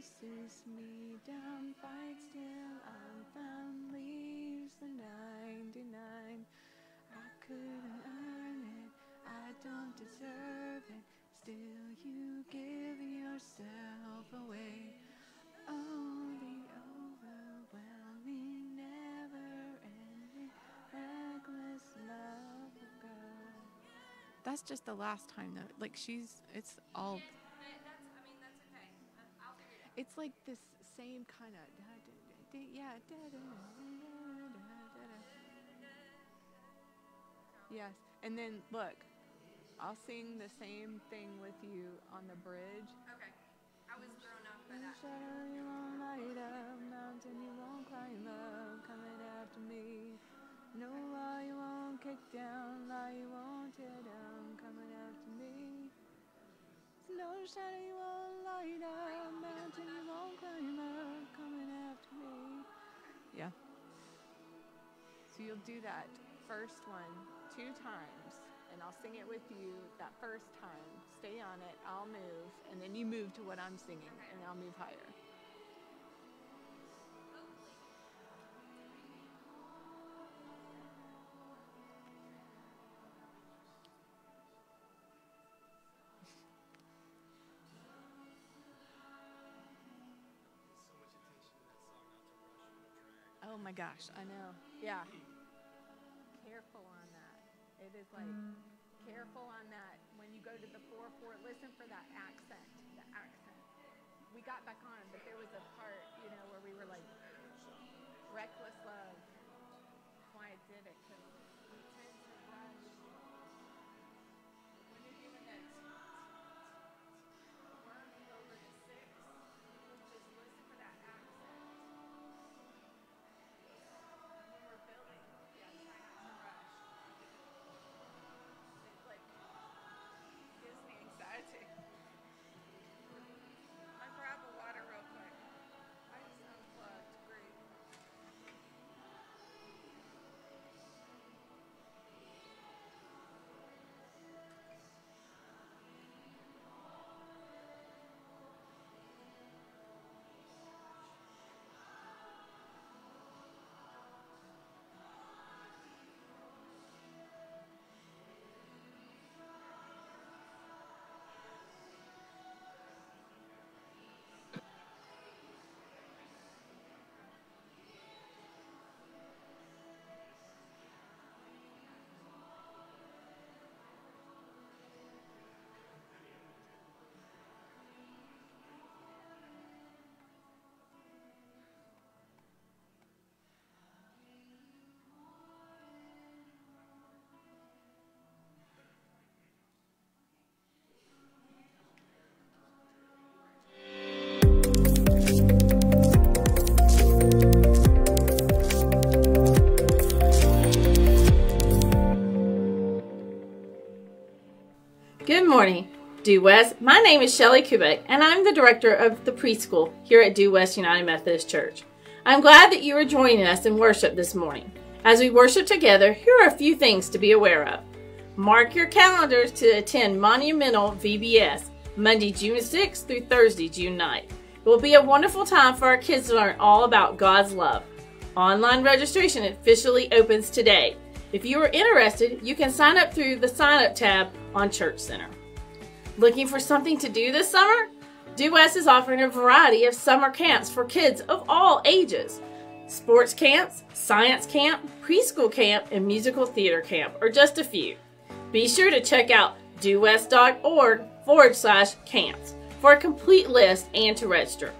chases me down, fights till I'm found, leaves the 99. I couldn't earn it, I don't deserve it. Still, you give yourself away. Oh, the overwhelming, never-ending, reckless love of God. That's just the last time though. Like she's, it's all. It's like this same kind of, yeah. da, da, da. Yes, and then look, I'll sing the same thing with you on the bridge. Okay. I was thrown off by that. Shadow uh, you won't light up, mountain you won't climb up, coming after me. No wall you won't kick down, lie you won't tear down, coming after me. No shadow won't light mountain won't climb up, coming after me. Yeah. So you'll do that first one two times, and I'll sing it with you that first time. Stay on it, I'll move, and then you move to what I'm singing, and I'll move higher. My gosh, I know. Yeah. Careful on that. It is like careful on that. When you go to the four four, listen for that accent. The accent. We got back on, but there was a part, you know, where we were like reckless love. Why I did it Good morning, Due West. My name is Shelley Kubek, and I'm the director of the preschool here at Due West United Methodist Church. I'm glad that you are joining us in worship this morning. As we worship together, here are a few things to be aware of. Mark your calendars to attend Monumental VBS Monday, June 6th through Thursday, June 9th. It will be a wonderful time for our kids to learn all about God's love. Online registration officially opens today. If you are interested, you can sign up through the sign up tab on Church Center. Looking for something to do this summer? Due West is offering a variety of summer camps for kids of all ages. Sports camps, science camp, preschool camp, and musical theater camp are just a few. Be sure to check out duewest.org forward slash camps for a complete list and to register.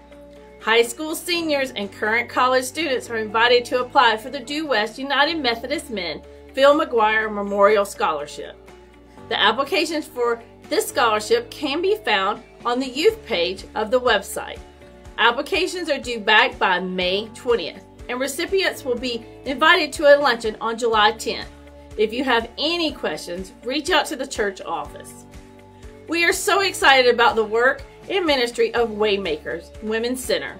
High school seniors and current college students are invited to apply for the Due West United Methodist Men Phil McGuire Memorial Scholarship. The applications for this scholarship can be found on the youth page of the website. Applications are due back by May 20th, and recipients will be invited to a luncheon on July 10th. If you have any questions, reach out to the church office. We are so excited about the work and ministry of Waymakers Women's Center.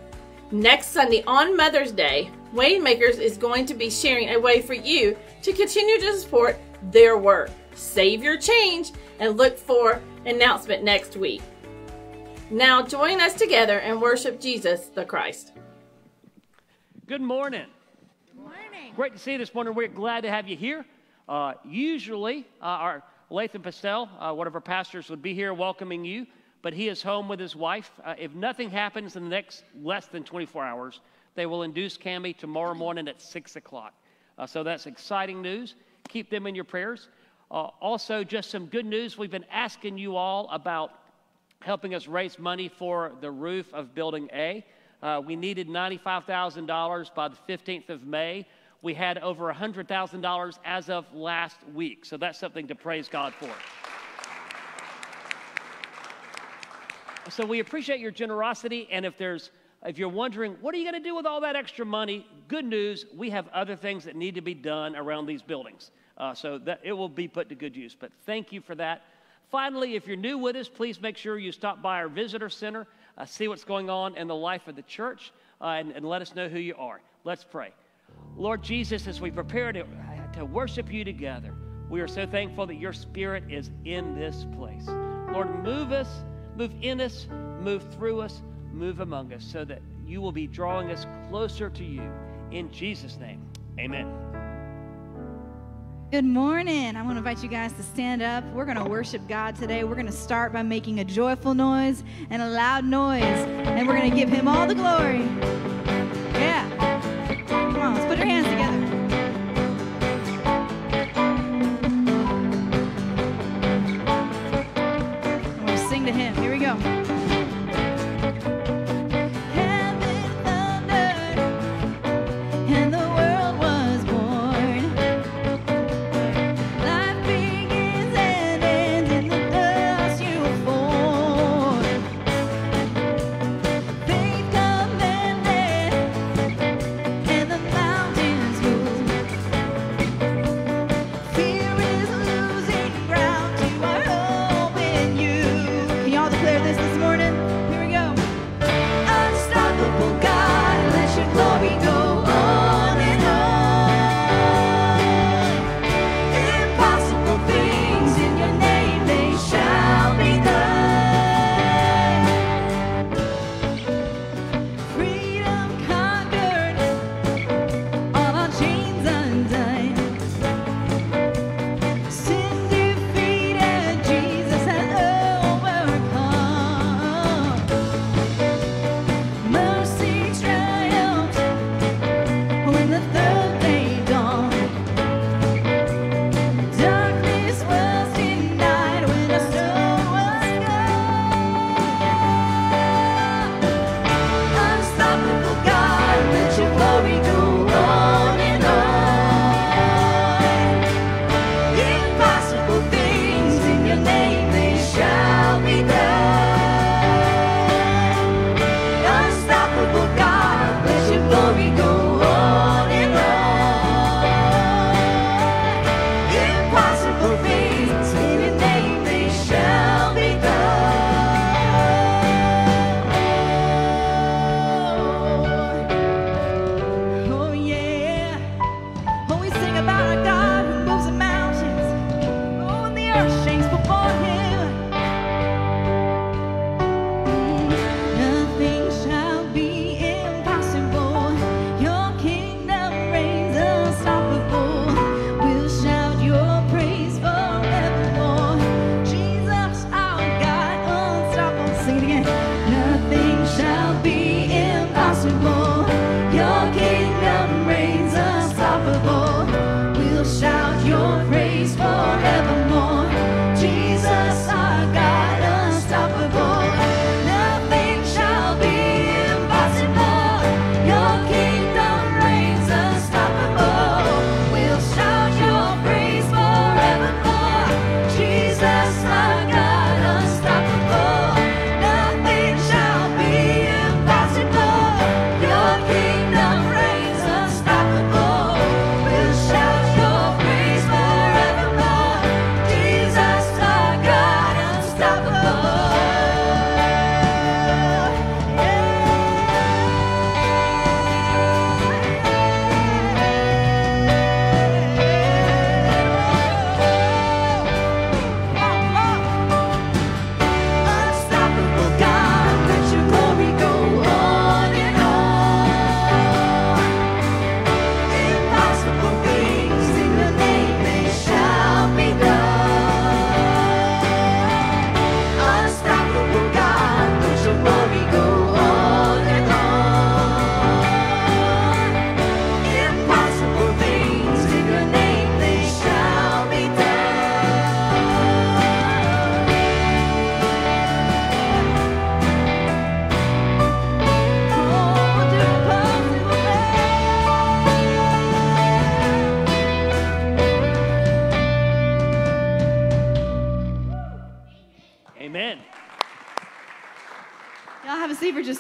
Next Sunday on Mother's Day, Waymakers is going to be sharing a way for you to continue to support their work. Save your change and look for announcement next week. Now join us together and worship Jesus the Christ. Good morning. Good Morning. Great to see you this morning. We're glad to have you here. Uh, usually, uh, our Lathan Pastel, uh, one of our pastors, would be here welcoming you, but he is home with his wife. Uh, if nothing happens in the next less than 24 hours, they will induce Cami tomorrow morning at 6 o'clock. Uh, so that's exciting news. Keep them in your prayers. Uh, also, just some good news. We've been asking you all about helping us raise money for the roof of Building A. Uh, we needed $95,000 by the 15th of May. We had over $100,000 as of last week. So that's something to praise God for. So we appreciate your generosity. And if there's if you're wondering, what are you going to do with all that extra money? Good news, we have other things that need to be done around these buildings. Uh, so that it will be put to good use. But thank you for that. Finally, if you're new with us, please make sure you stop by our visitor center, uh, see what's going on in the life of the church, uh, and, and let us know who you are. Let's pray. Lord Jesus, as we prepare to, to worship you together, we are so thankful that your spirit is in this place. Lord, move us, move in us, move through us, move among us, so that you will be drawing us closer to you. In Jesus' name, amen. Good morning. I want to invite you guys to stand up. We're going to worship God today. We're going to start by making a joyful noise and a loud noise, and we're going to give Him all the glory. Yeah. Come on, let's put your hands together.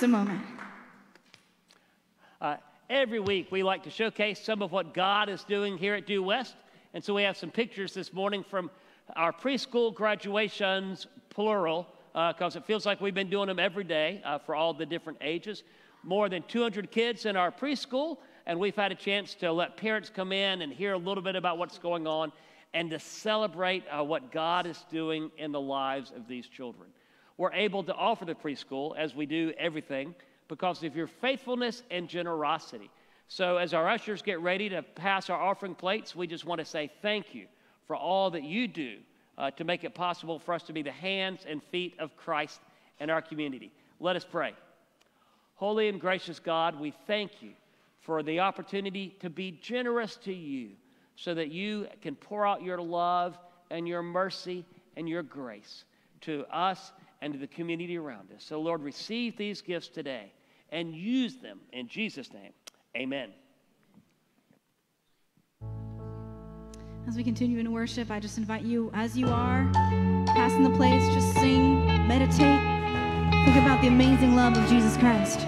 A moment. Uh, every week, we like to showcase some of what God is doing here at Due West. And so we have some pictures this morning from our preschool graduations, plural, because uh, it feels like we've been doing them every day uh, for all the different ages. More than 200 kids in our preschool, and we've had a chance to let parents come in and hear a little bit about what's going on and to celebrate uh, what God is doing in the lives of these children. We're able to offer the preschool, as we do everything, because of your faithfulness and generosity. So, as our ushers get ready to pass our offering plates, we just want to say thank you for all that you do uh, to make it possible for us to be the hands and feet of Christ in our community. Let us pray. Holy and gracious God, we thank you for the opportunity to be generous to you so that you can pour out your love and your mercy and your grace to us and to the community around us. So, Lord, receive these gifts today and use them in Jesus' name. Amen. As we continue in worship, I just invite you, as you are passing the plates, just sing, meditate, think about the amazing love of Jesus Christ.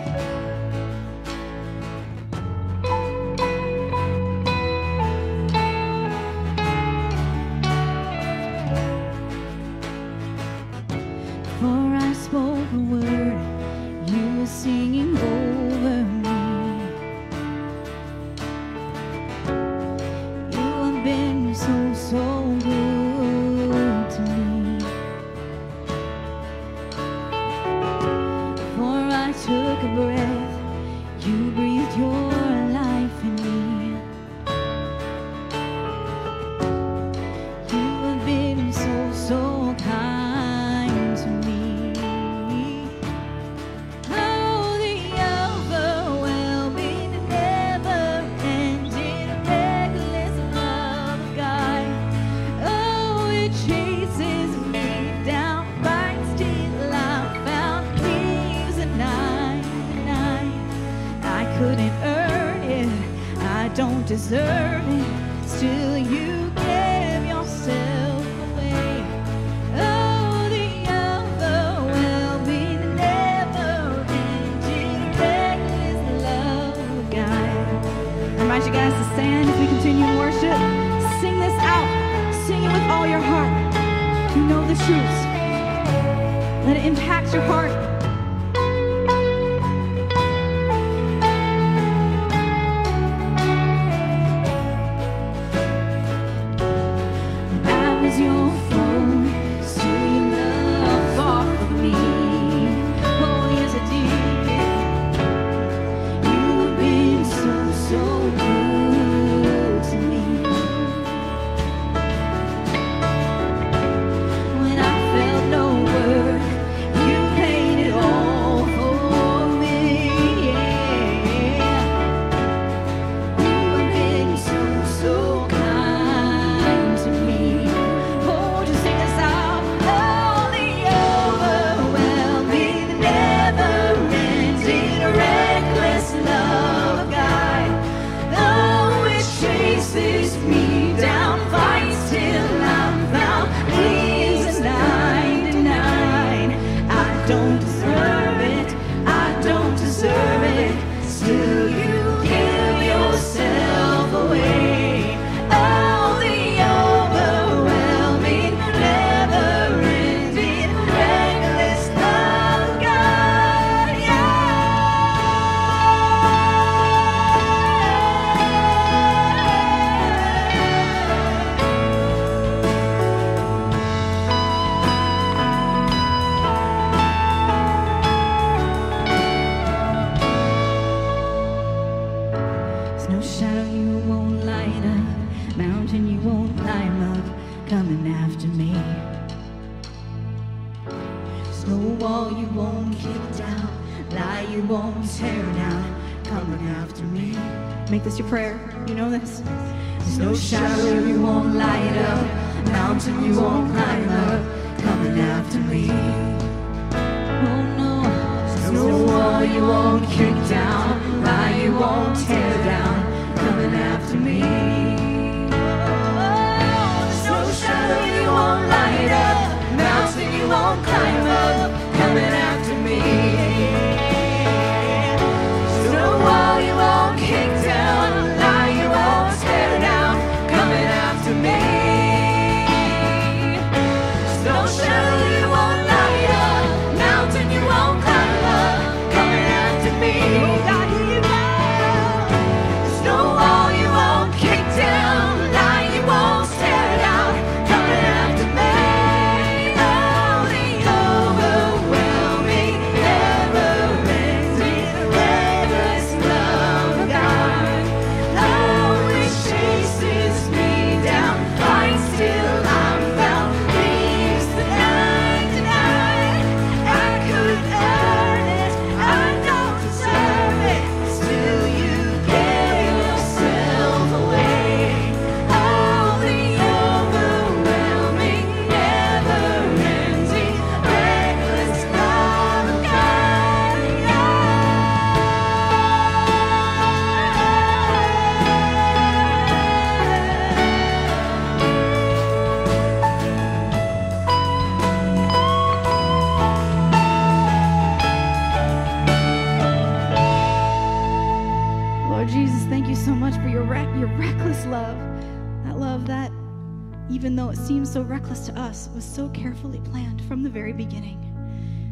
was so carefully planned from the very beginning.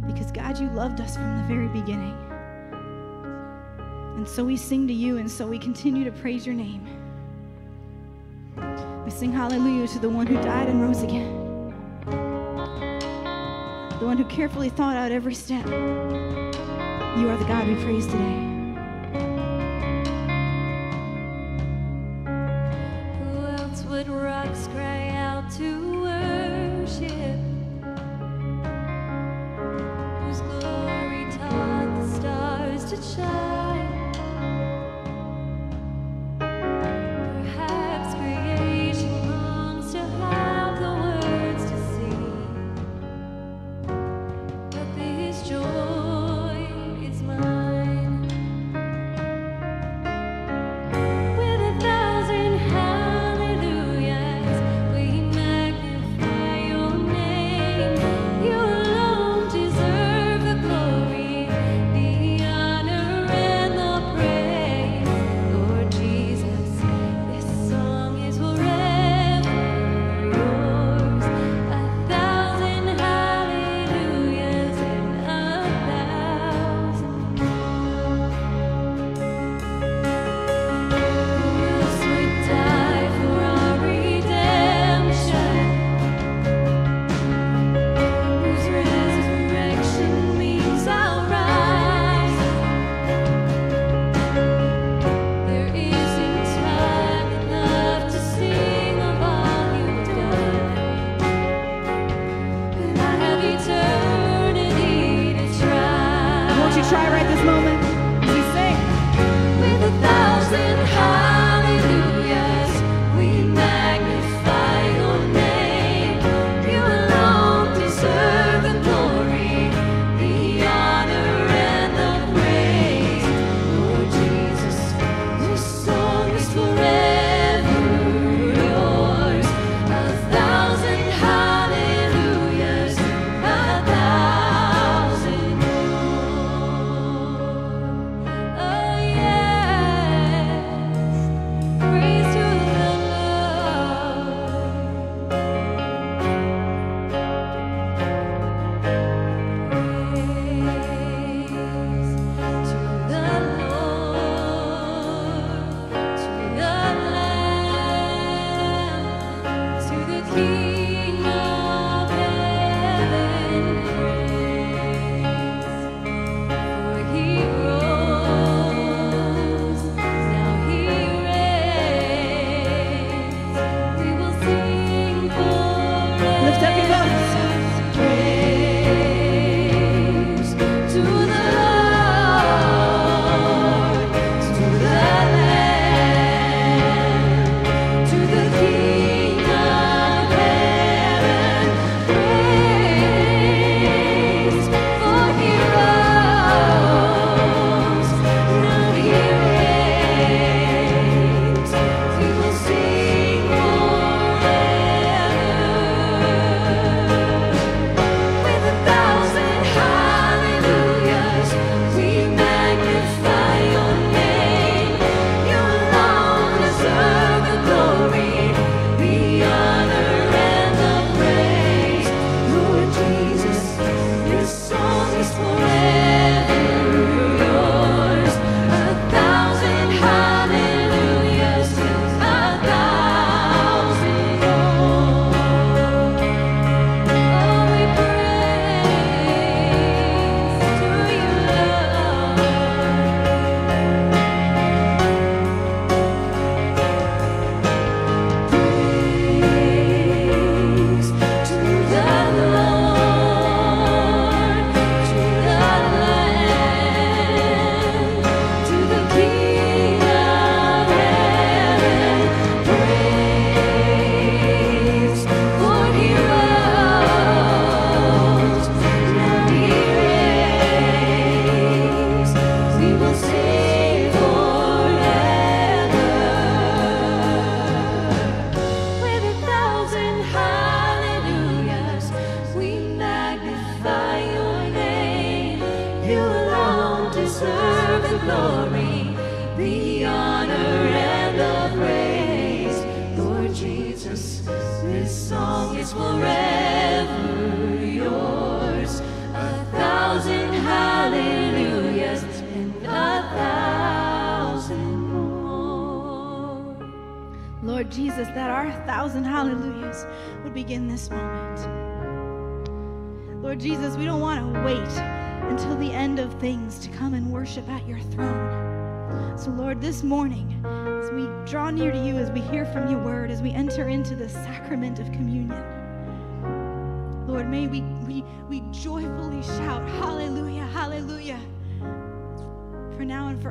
Because God, you loved us from the very beginning. And so we sing to you, and so we continue to praise your name. We sing hallelujah to the one who died and rose again, the one who carefully thought out every step. You are the God we praise today.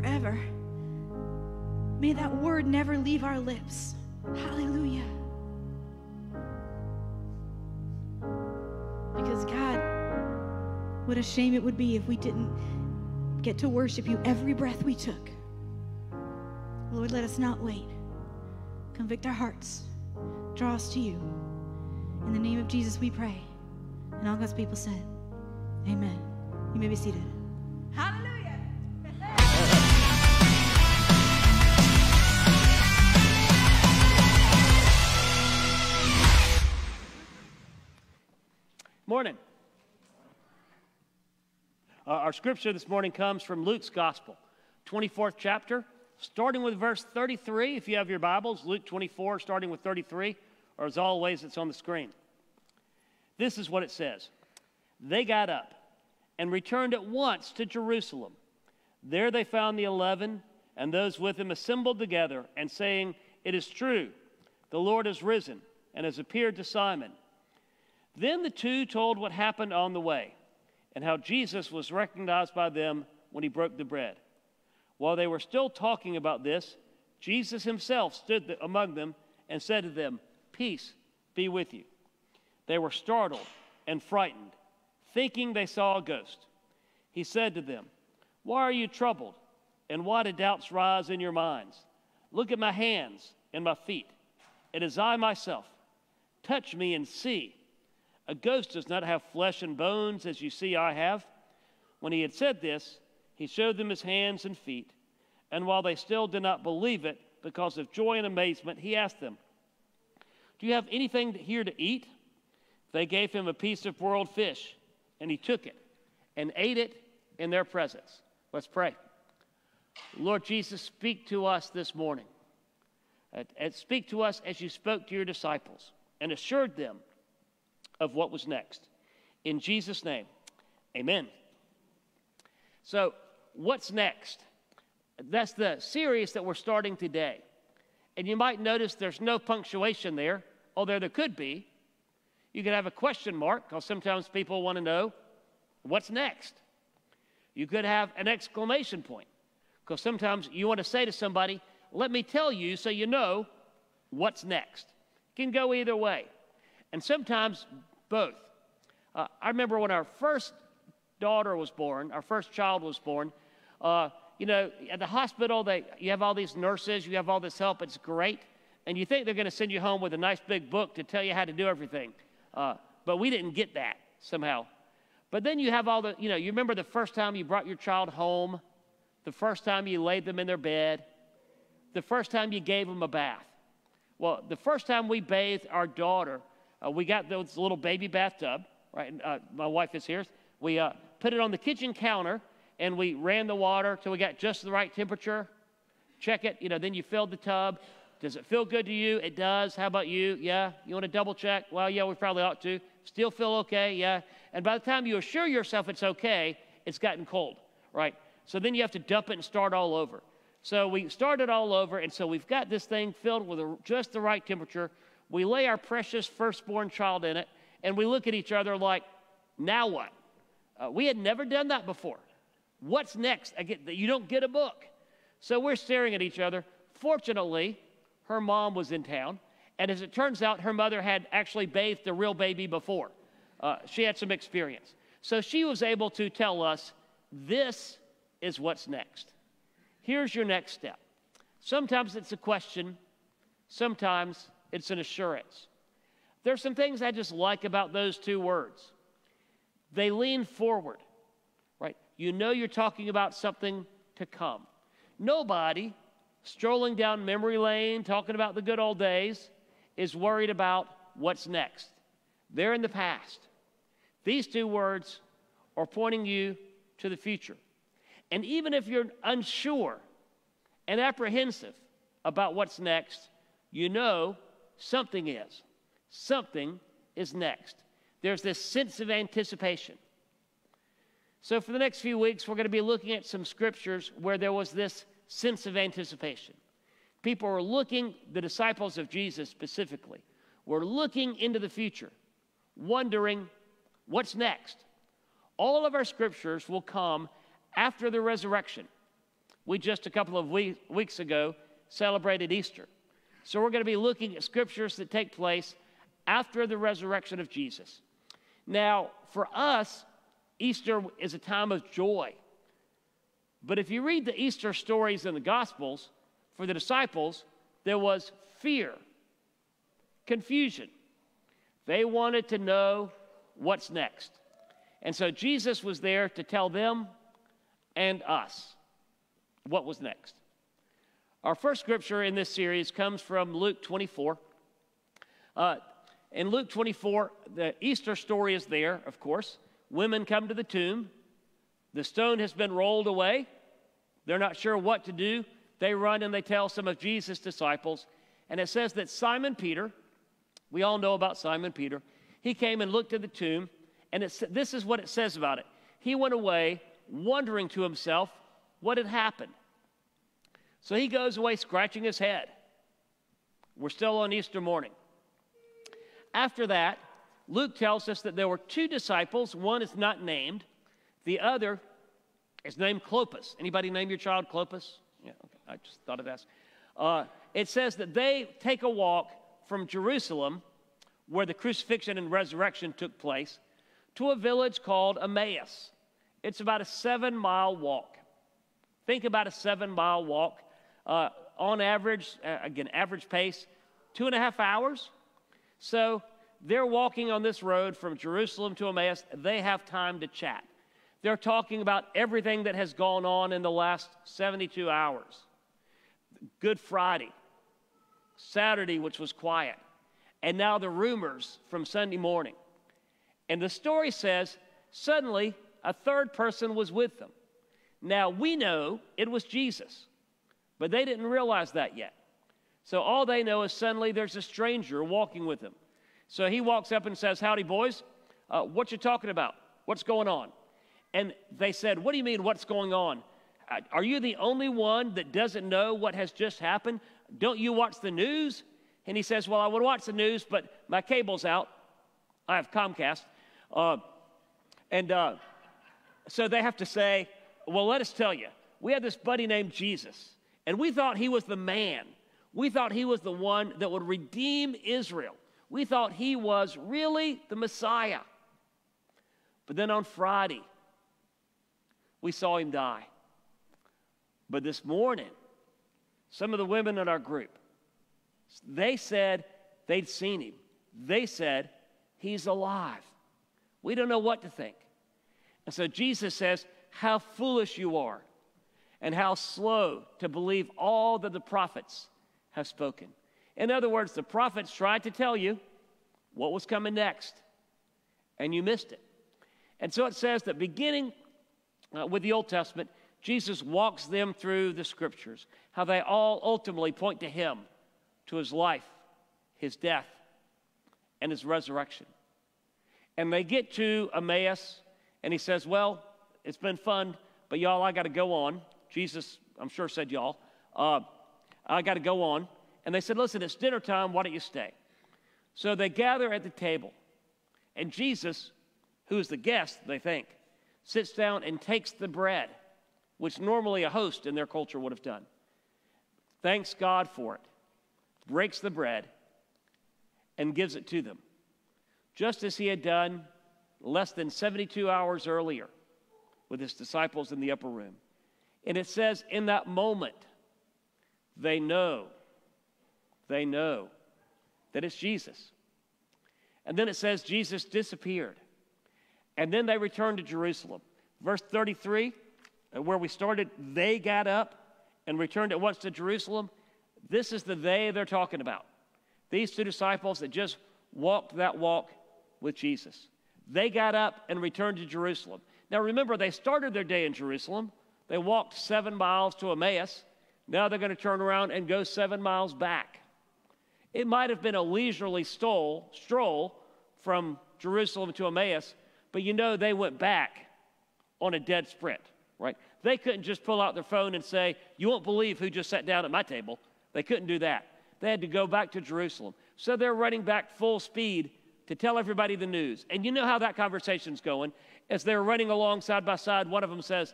Forever. May that word never leave our lips. Hallelujah. Because, God, what a shame it would be if we didn't get to worship you every breath we took. Lord, let us not wait. Convict our hearts. Draw us to you. In the name of Jesus, we pray. And all God's people said, Amen. You may be seated. Morning. Uh, our scripture this morning comes from Luke's Gospel, 24th chapter, starting with verse 33. If you have your Bibles, Luke 24, starting with 33, or as always, it's on the screen. This is what it says They got up and returned at once to Jerusalem. There they found the eleven and those with him assembled together and saying, It is true, the Lord has risen and has appeared to Simon. Then the two told what happened on the way and how Jesus was recognized by them when he broke the bread. While they were still talking about this, Jesus himself stood among them and said to them, Peace be with you. They were startled and frightened, thinking they saw a ghost. He said to them, Why are you troubled? And why do doubts rise in your minds? Look at my hands and my feet. It is I myself. Touch me and see. A ghost does not have flesh and bones as you see I have. When he had said this, he showed them his hands and feet. And while they still did not believe it, because of joy and amazement, he asked them, Do you have anything here to eat? They gave him a piece of broiled fish, and he took it and ate it in their presence. Let's pray. Lord Jesus, speak to us this morning. And speak to us as you spoke to your disciples and assured them of what was next. In Jesus' name, amen. So, what's next? That's the series that we're starting today. And you might notice there's no punctuation there, although there could be. You could have a question mark, because sometimes people want to know what's next. You could have an exclamation point, because sometimes you want to say to somebody, Let me tell you so you know what's next. It can go either way. And sometimes both. Uh, I remember when our first daughter was born, our first child was born. Uh, you know, at the hospital, they, you have all these nurses, you have all this help, it's great. And you think they're going to send you home with a nice big book to tell you how to do everything. Uh, but we didn't get that somehow. But then you have all the, you know, you remember the first time you brought your child home, the first time you laid them in their bed, the first time you gave them a bath. Well, the first time we bathed our daughter, uh, we got this little baby bathtub, right? Uh, my wife is here. We uh, put it on the kitchen counter and we ran the water till we got just the right temperature. Check it, you know, then you filled the tub. Does it feel good to you? It does. How about you? Yeah. You want to double check? Well, yeah, we probably ought to. Still feel okay? Yeah. And by the time you assure yourself it's okay, it's gotten cold, right? So then you have to dump it and start all over. So we started all over, and so we've got this thing filled with a, just the right temperature. We lay our precious firstborn child in it, and we look at each other like, now what? Uh, we had never done that before. What's next? I get, you don't get a book. So we're staring at each other. Fortunately, her mom was in town, and as it turns out, her mother had actually bathed a real baby before. Uh, she had some experience. So she was able to tell us this is what's next. Here's your next step. Sometimes it's a question, sometimes it's an assurance. There's some things I just like about those two words. They lean forward, right? you know you're talking about something to come. Nobody strolling down memory lane, talking about the good old days, is worried about what's next. They're in the past. These two words are pointing you to the future. And even if you're unsure and apprehensive about what's next, you know something is. Something is next. There's this sense of anticipation. So, for the next few weeks, we're going to be looking at some scriptures where there was this sense of anticipation. People are looking, the disciples of Jesus specifically, were looking into the future, wondering what's next. All of our scriptures will come after the resurrection. We just a couple of weeks ago celebrated Easter. So we're going to be looking at scriptures that take place after the resurrection of Jesus. Now, for us, Easter is a time of joy. But if you read the Easter stories in the Gospels, for the disciples, there was fear, confusion. They wanted to know what's next. And so Jesus was there to tell them and us what was next. Our first scripture in this series comes from Luke 24. Uh, in Luke 24, the Easter story is there, of course. Women come to the tomb. The stone has been rolled away. They're not sure what to do. They run and they tell some of Jesus' disciples. And it says that Simon Peter, we all know about Simon Peter, he came and looked at the tomb. And this is what it says about it. He went away wondering to himself what had happened. So he goes away scratching his head. We're still on Easter morning. After that, Luke tells us that there were two disciples. One is not named, the other is named Clopas. Anybody name your child Clopas? Yeah, okay. I just thought of that. Uh, it says that they take a walk from Jerusalem, where the crucifixion and resurrection took place, to a village called Emmaus. It's about a seven mile walk. Think about a seven mile walk uh, on average, uh, again, average pace, two and a half hours. So they're walking on this road from Jerusalem to Emmaus. They have time to chat. They're talking about everything that has gone on in the last 72 hours. Good Friday, Saturday, which was quiet, and now the rumors from Sunday morning. And the story says suddenly a third person was with them. Now we know it was Jesus. But they didn't realize that yet. So all they know is suddenly there's a stranger walking with them. So he walks up and says, Howdy, boys. Uh, what you talking about? What's going on? And they said, What do you mean, what's going on? Uh, are you the only one that doesn't know what has just happened? Don't you watch the news? And he says, Well, I would watch the news, but my cable's out. I have Comcast. Uh, and uh, so they have to say, Well, let us tell you, we had this buddy named Jesus. And we thought he was the man. We thought he was the one that would redeem Israel. We thought he was really the Messiah. But then on Friday, we saw him die. But this morning, some of the women in our group, they said they'd seen him. They said he's alive. We don't know what to think. And so Jesus says, How foolish you are and how slow to believe all that the prophets have spoken. In other words, the prophets tried to tell you what was coming next, and you missed it. And so it says that beginning uh, with the Old Testament, Jesus walks them through the scriptures, how they all ultimately point to him, to his life, his death, and his resurrection. And they get to Emmaus, and he says, Well, it's been fun, but y'all, I got to go on. Jesus, I'm sure, said, Y'all, uh, I got to go on. And they said, Listen, it's dinner time. Why don't you stay? So they gather at the table. And Jesus, who is the guest, they think, sits down and takes the bread, which normally a host in their culture would have done. Thanks God for it, breaks the bread, and gives it to them, just as he had done less than 72 hours earlier with his disciples in the upper room. And it says, in that moment, they know, they know that it's Jesus. And then it says, Jesus disappeared. And then they returned to Jerusalem. Verse 33, uh, where we started, they got up and returned at once to Jerusalem. This is the they they're talking about. These two disciples that just walked that walk with Jesus. They got up and returned to Jerusalem. Now remember, they started their day in Jerusalem. They walked seven miles to Emmaus. Now they're going to turn around and go seven miles back. It might have been a leisurely stroll, stroll from Jerusalem to Emmaus, but you know they went back on a dead sprint, right? They couldn't just pull out their phone and say, You won't believe who just sat down at my table. They couldn't do that. They had to go back to Jerusalem. So they're running back full speed to tell everybody the news. And you know how that conversation's going. As they're running along side by side, one of them says,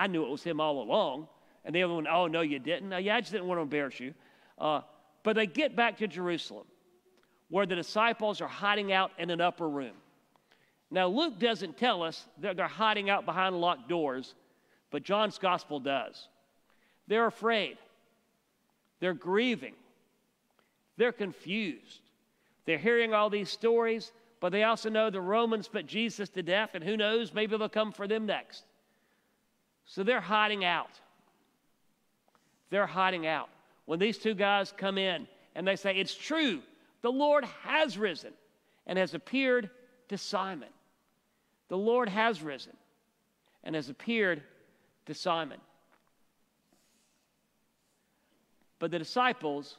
I knew it was him all along. And the other one, oh, no, you didn't. yeah, I just didn't want to embarrass you. Uh, but they get back to Jerusalem, where the disciples are hiding out in an upper room. Now, Luke doesn't tell us that they're hiding out behind locked doors, but John's gospel does. They're afraid, they're grieving, they're confused. They're hearing all these stories, but they also know the Romans put Jesus to death, and who knows, maybe they'll come for them next. So they're hiding out. They're hiding out. When these two guys come in and they say, It's true, the Lord has risen and has appeared to Simon. The Lord has risen and has appeared to Simon. But the disciples,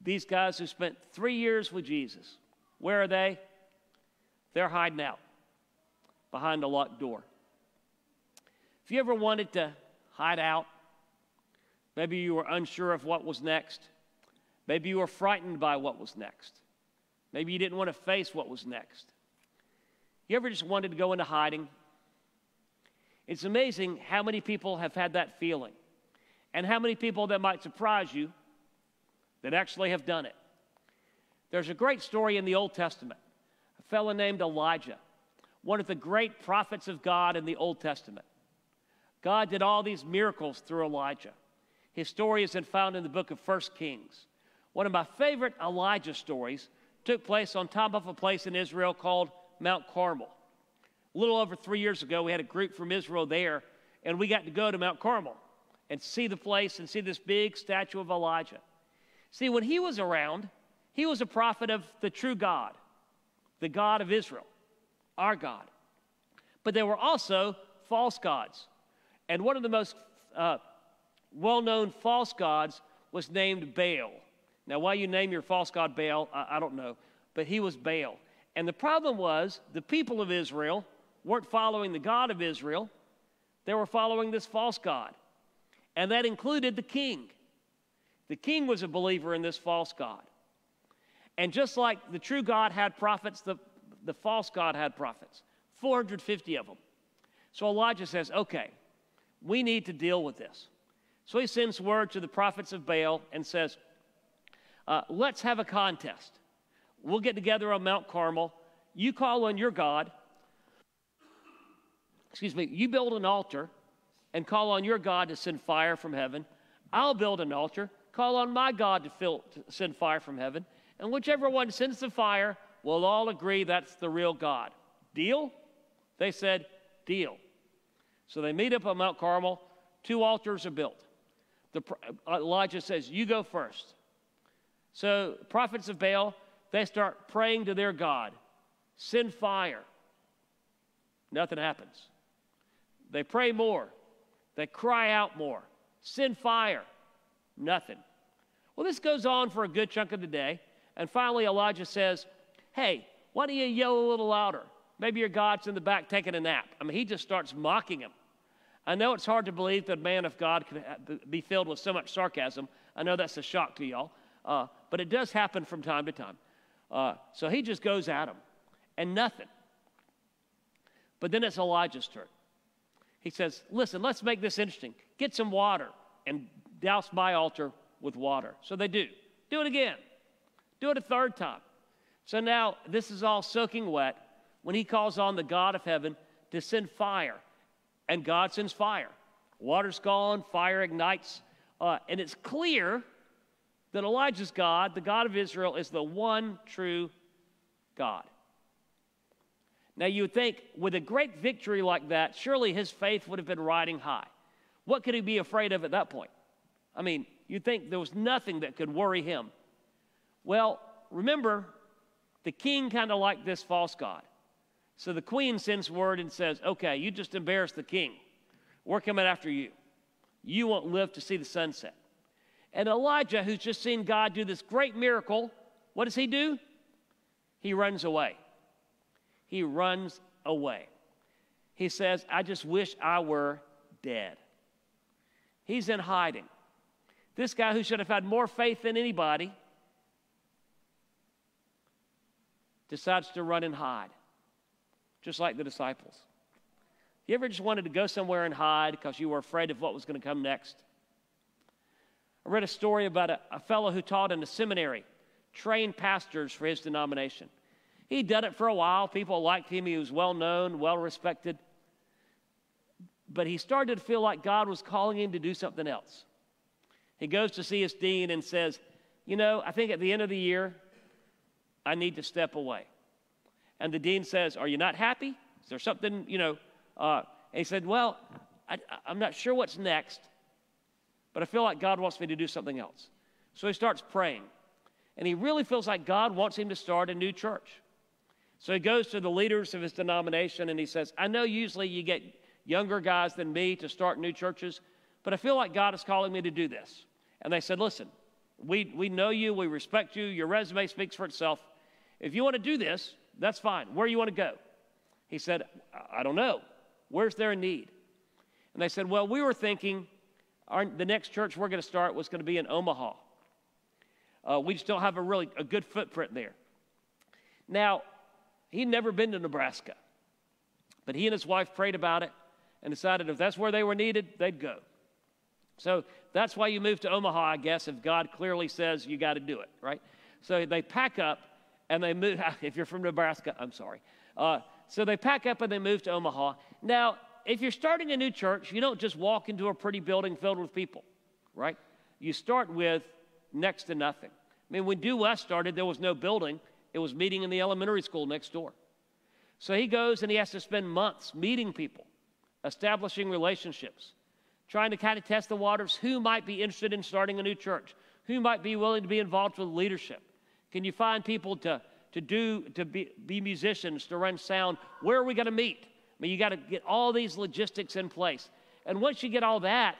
these guys who spent three years with Jesus, where are they? They're hiding out behind a locked door. If you ever wanted to hide out, maybe you were unsure of what was next, maybe you were frightened by what was next, maybe you didn't want to face what was next. You ever just wanted to go into hiding? It's amazing how many people have had that feeling, and how many people that might surprise you that actually have done it. There's a great story in the Old Testament. A fellow named Elijah, one of the great prophets of God in the Old Testament. God did all these miracles through Elijah. His story is found in the book of 1 Kings. One of my favorite Elijah stories took place on top of a place in Israel called Mount Carmel. A little over three years ago, we had a group from Israel there, and we got to go to Mount Carmel and see the place and see this big statue of Elijah. See, when he was around, he was a prophet of the true God, the God of Israel, our God. But there were also false gods. And one of the most uh, well known false gods was named Baal. Now, why you name your false god Baal, I, I don't know, but he was Baal. And the problem was the people of Israel weren't following the God of Israel, they were following this false God. And that included the king. The king was a believer in this false God. And just like the true God had prophets, the, the false God had prophets 450 of them. So Elijah says, okay, we need to deal with this. So he sends word to the prophets of Baal and says, uh, Let's have a contest. We'll get together on Mount Carmel. You call on your God. Excuse me, you build an altar and call on your God to send fire from heaven. I'll build an altar, call on my God to, fill, to send fire from heaven. And whichever one sends the fire, we'll all agree that's the real God. Deal? They said, Deal. So they meet up on Mount Carmel. Two altars are built. The, uh, Elijah says, You go first. So, prophets of Baal, they start praying to their God send fire. Nothing happens. They pray more. They cry out more. Send fire. Nothing. Well, this goes on for a good chunk of the day. And finally, Elijah says, Hey, why don't you yell a little louder? Maybe your God's in the back taking a nap. I mean, he just starts mocking him. I know it's hard to believe that a man of God can be filled with so much sarcasm. I know that's a shock to y'all, uh, but it does happen from time to time. Uh, so he just goes at him, and nothing. But then it's Elijah's turn. He says, Listen, let's make this interesting. Get some water and douse my altar with water. So they do. Do it again. Do it a third time. So now this is all soaking wet when he calls on the God of heaven to send fire and God sends fire. Water's gone, fire ignites, uh, and it's clear that Elijah's God, the God of Israel, is the one true God. Now, you would think with a great victory like that, surely his faith would have been riding high. What could he be afraid of at that point? I mean, you'd think there was nothing that could worry him. Well, remember, the king kind of liked this false god. So the queen sends word and says, Okay, you just embarrassed the king. We're coming after you. You won't live to see the sunset. And Elijah, who's just seen God do this great miracle, what does he do? He runs away. He runs away. He says, I just wish I were dead. He's in hiding. This guy who should have had more faith than anybody decides to run and hide, just like the disciples. You ever just wanted to go somewhere and hide because you were afraid of what was going to come next? I read a story about a, a fellow who taught in a seminary, trained pastors for his denomination. He'd done it for a while. People liked him. He was well known, well respected. But he started to feel like God was calling him to do something else. He goes to see his dean and says, You know, I think at the end of the year, I need to step away. And the dean says, Are you not happy? Is there something, you know? Uh, and he said, Well, I, I'm not sure what's next, but I feel like God wants me to do something else. So he starts praying. And he really feels like God wants him to start a new church. So he goes to the leaders of his denomination and he says, I know usually you get younger guys than me to start new churches, but I feel like God is calling me to do this. And they said, Listen, we, we know you, we respect you, your resume speaks for itself. If you want to do this, that's fine. Where you want to go? He said, I don't know. Where's there a need? And they said, Well, we were thinking our, the next church we're going to start was going to be in Omaha. Uh, we just don't have a really a good footprint there. Now, he'd never been to Nebraska, but he and his wife prayed about it and decided if that's where they were needed, they'd go. So that's why you move to Omaha, I guess, if God clearly says you got to do it, right? So they pack up and they move. If you're from Nebraska, I'm sorry. Uh, so they pack up and they move to Omaha. Now, if you're starting a new church, you don't just walk into a pretty building filled with people, right? You start with next to nothing. I mean, when Due West started, there was no building, it was meeting in the elementary school next door. So he goes and he has to spend months meeting people, establishing relationships, trying to kind of test the waters who might be interested in starting a new church, who might be willing to be involved with leadership. Can you find people to, to do, to be, be musicians, to run sound? Where are we going to meet? I mean, you got to get all these logistics in place. And once you get all that,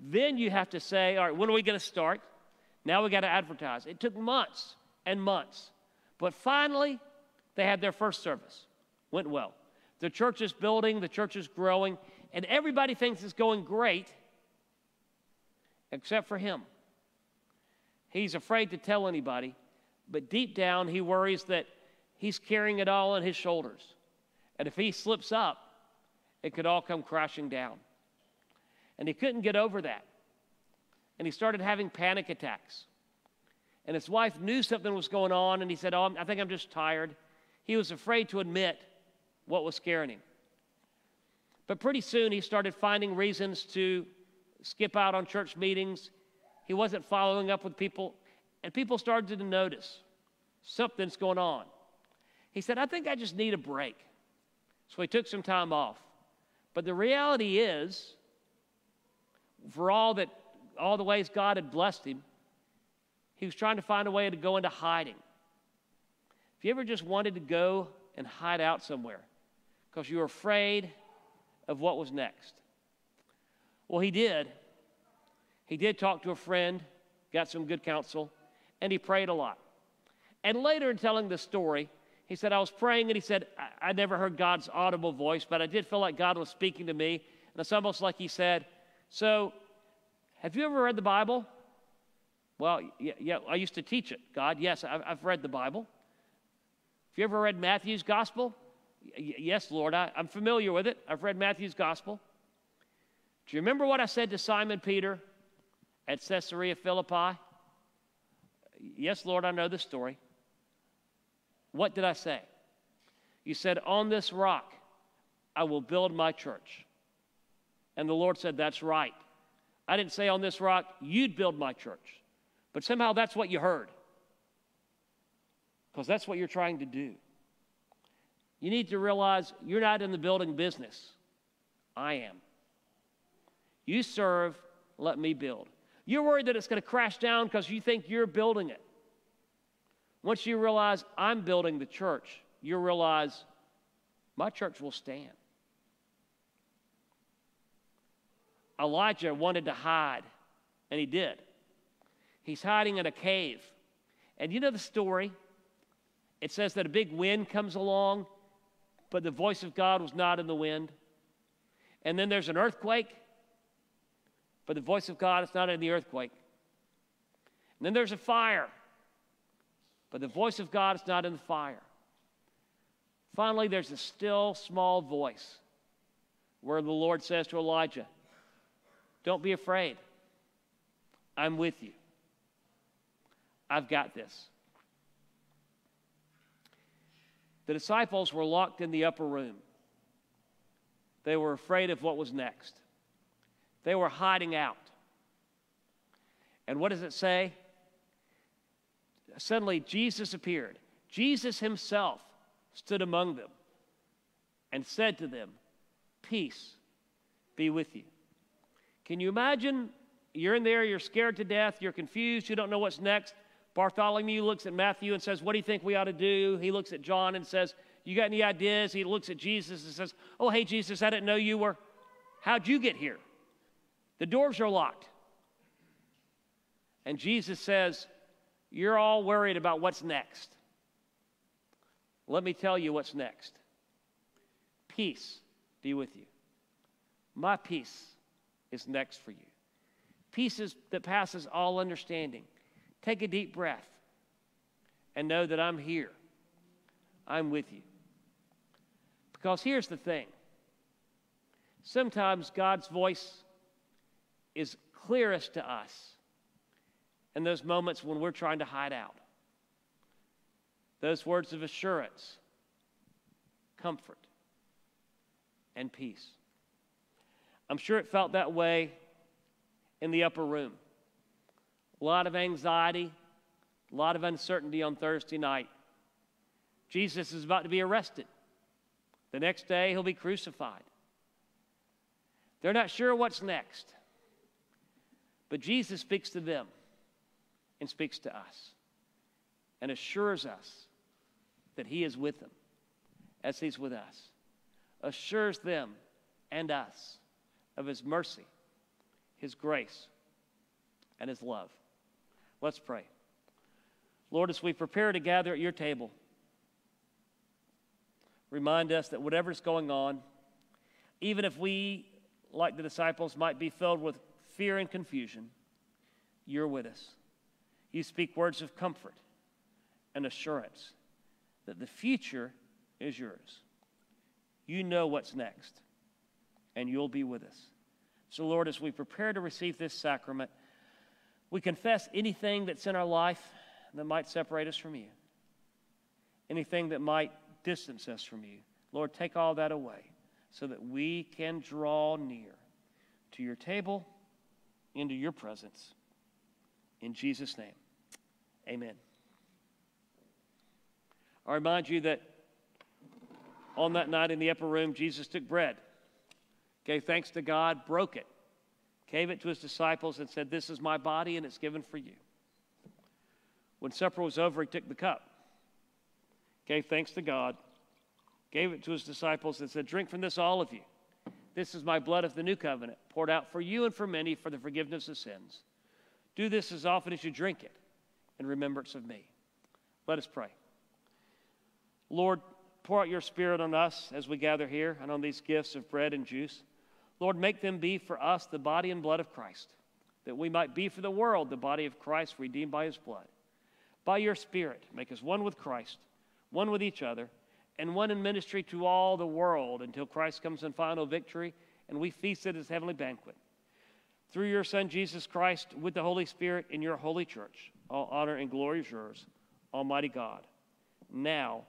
then you have to say, all right, when are we going to start? Now we got to advertise. It took months and months. But finally, they had their first service. Went well. The church is building, the church is growing, and everybody thinks it's going great except for him. He's afraid to tell anybody, but deep down, he worries that he's carrying it all on his shoulders. And if he slips up, it could all come crashing down. And he couldn't get over that. And he started having panic attacks. And his wife knew something was going on, and he said, Oh, I think I'm just tired. He was afraid to admit what was scaring him. But pretty soon, he started finding reasons to skip out on church meetings. He wasn't following up with people, and people started to notice something's going on. He said, I think I just need a break. So he took some time off. But the reality is, for all that all the ways God had blessed him, he was trying to find a way to go into hiding. If you ever just wanted to go and hide out somewhere because you were afraid of what was next. Well, he did. He did talk to a friend, got some good counsel, and he prayed a lot. And later in telling the story, he said, I was praying and he said, I, I never heard God's audible voice, but I did feel like God was speaking to me. And it's almost like he said, So, have you ever read the Bible? Well, yeah, yeah I used to teach it. God, yes, I've, I've read the Bible. Have you ever read Matthew's Gospel? Yes, Lord, I, I'm familiar with it. I've read Matthew's Gospel. Do you remember what I said to Simon Peter at Caesarea Philippi? Yes, Lord, I know the story. What did I say? You said, On this rock I will build my church. And the Lord said, That's right. I didn't say on this rock you'd build my church, but somehow that's what you heard. Because that's what you're trying to do. You need to realize you're not in the building business. I am. You serve, let me build. You're worried that it's going to crash down because you think you're building it. Once you realize I'm building the church, you realize my church will stand. Elijah wanted to hide, and he did. He's hiding in a cave. And you know the story? It says that a big wind comes along, but the voice of God was not in the wind. And then there's an earthquake, but the voice of God is not in the earthquake. And then there's a fire, but the voice of God is not in the fire. Finally, there's a still small voice where the Lord says to Elijah, Don't be afraid. I'm with you. I've got this. The disciples were locked in the upper room. They were afraid of what was next. They were hiding out. And what does it say? Suddenly, Jesus appeared. Jesus himself stood among them and said to them, Peace be with you. Can you imagine? You're in there, you're scared to death, you're confused, you don't know what's next. Bartholomew looks at Matthew and says, What do you think we ought to do? He looks at John and says, You got any ideas? He looks at Jesus and says, Oh, hey, Jesus, I didn't know you were. How'd you get here? The doors are locked. And Jesus says, You're all worried about what's next. Let me tell you what's next. Peace be with you. My peace is next for you. Peace is, that passes all understanding. Take a deep breath and know that I'm here. I'm with you. Because here's the thing sometimes God's voice is clearest to us in those moments when we're trying to hide out. Those words of assurance, comfort, and peace. I'm sure it felt that way in the upper room. A lot of anxiety, a lot of uncertainty on Thursday night. Jesus is about to be arrested. The next day, he'll be crucified. They're not sure what's next. But Jesus speaks to them and speaks to us and assures us that He is with them as He's with us, assures them and us of His mercy, His grace, and His love. Let's pray. Lord, as we prepare to gather at your table, remind us that whatever's going on, even if we, like the disciples, might be filled with fear and confusion, you're with us. You speak words of comfort and assurance that the future is yours. You know what's next, and you'll be with us. So, Lord, as we prepare to receive this sacrament, we confess anything that's in our life that might separate us from you, anything that might distance us from you. Lord, take all that away so that we can draw near to your table, into your presence. In Jesus' name, amen. I remind you that on that night in the upper room, Jesus took bread, gave thanks to God, broke it, gave it to his disciples, and said, This is my body, and it's given for you. When supper was over, he took the cup, gave thanks to God, gave it to his disciples, and said, Drink from this, all of you. This is my blood of the new covenant, poured out for you and for many for the forgiveness of sins. Do this as often as you drink it in remembrance of me. Let us pray. Lord, pour out your Spirit on us as we gather here and on these gifts of bread and juice. Lord, make them be for us the body and blood of Christ, that we might be for the world the body of Christ redeemed by his blood. By your Spirit, make us one with Christ, one with each other, and one in ministry to all the world until Christ comes in final victory and we feast at his heavenly banquet. Through your Son, Jesus Christ, with the Holy Spirit in your holy church, all honor and glory is yours, Almighty God, now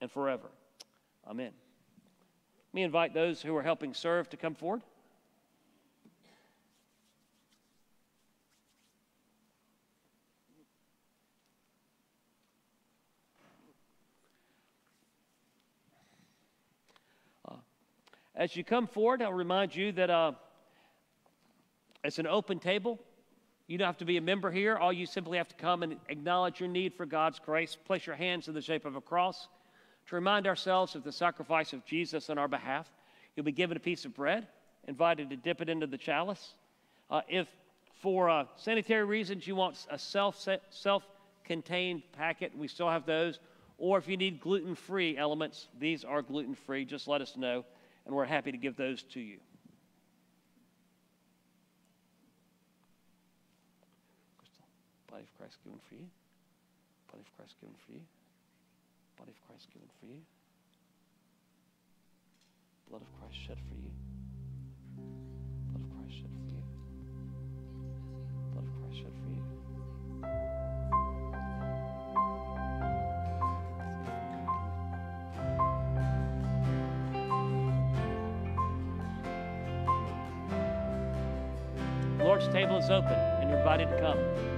and forever. Amen. Let me invite those who are helping serve to come forward. As you come forward, I'll remind you that uh, it's an open table. You don't have to be a member here. All you simply have to come and acknowledge your need for God's grace. Place your hands in the shape of a cross to remind ourselves of the sacrifice of Jesus on our behalf. You'll be given a piece of bread, invited to dip it into the chalice. Uh, if for uh, sanitary reasons you want a self self contained packet, we still have those. Or if you need gluten free elements, these are gluten free. Just let us know, and we're happy to give those to you. Body of Christ given for you. Body of Christ given for you. Body of Christ given for you. Blood of Christ shed for you. Blood of Christ shed for you. Blood of Christ shed for you. Lord's table is open, and you're invited to come.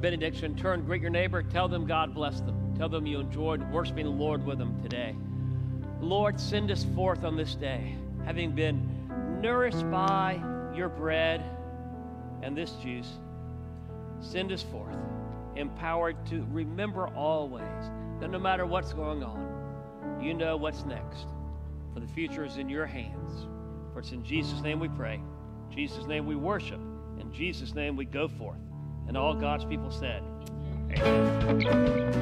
Benediction, turn, greet your neighbor, tell them God bless them. Tell them you enjoyed worshiping the Lord with them today. Lord, send us forth on this day, having been nourished by your bread and this juice. Send us forth, empowered to remember always that no matter what's going on, you know what's next. For the future is in your hands. For it's in Jesus' name we pray, Jesus' name we worship, in Jesus' name we go forth. And all God's people said, Amen.